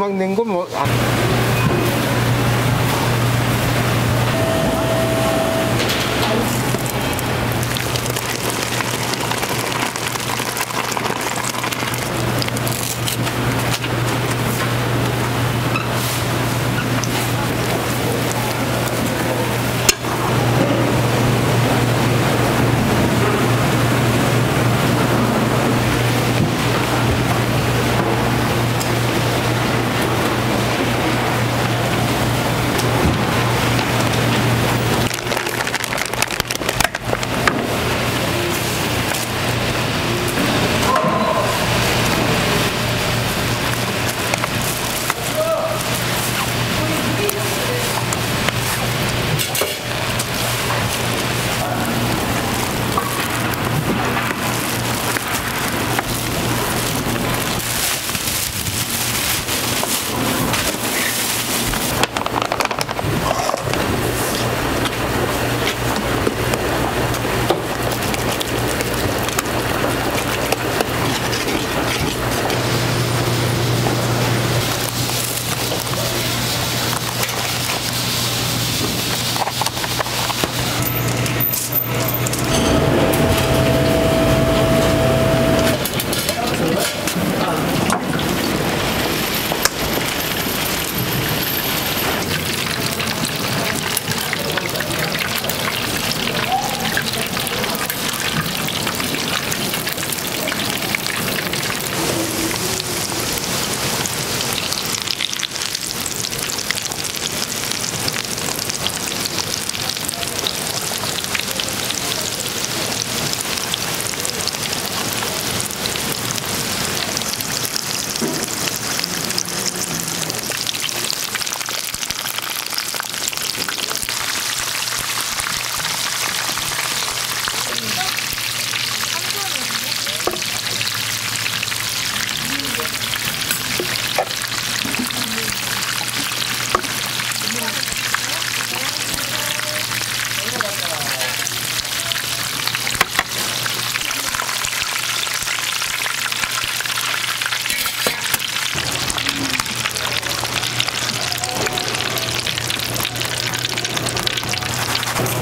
음악 낸 거 뭐. 아.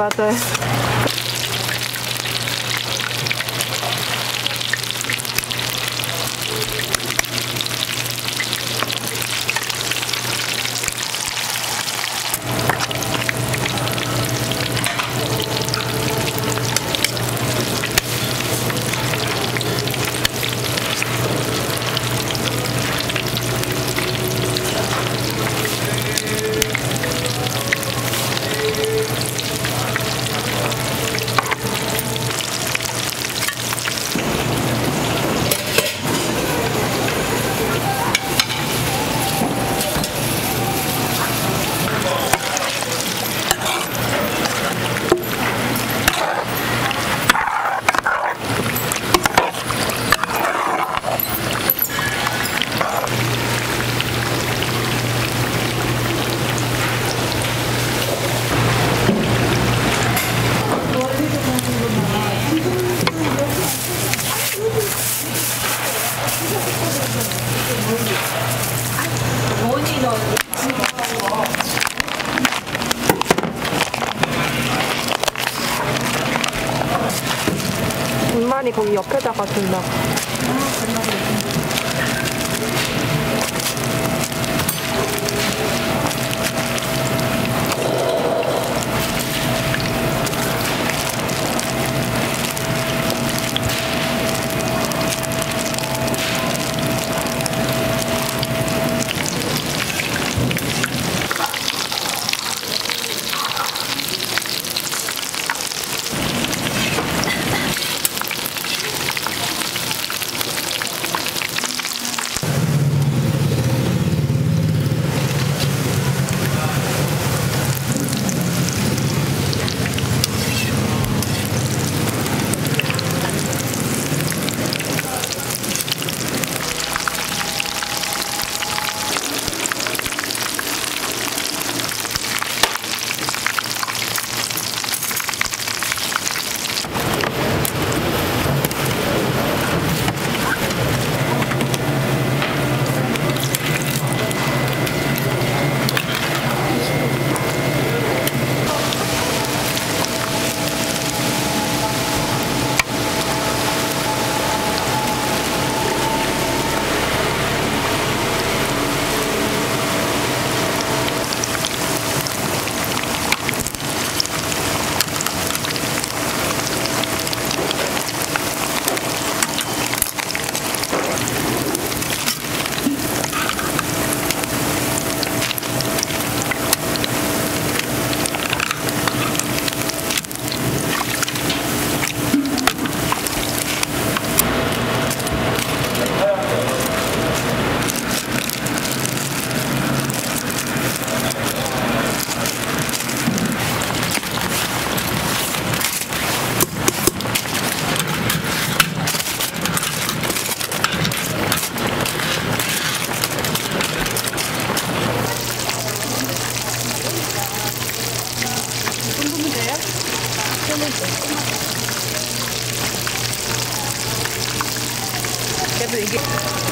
करवाता है 김말이 거기 옆에다가 둘라고. 그 再说一句。